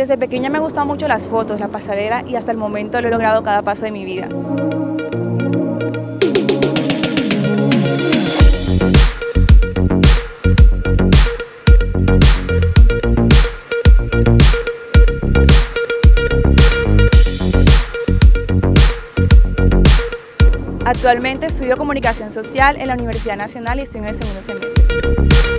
Desde pequeña me han gustado mucho las fotos, la pasarela y hasta el momento lo he logrado cada paso de mi vida. Actualmente estudio Comunicación Social en la Universidad Nacional y estoy en el segundo semestre.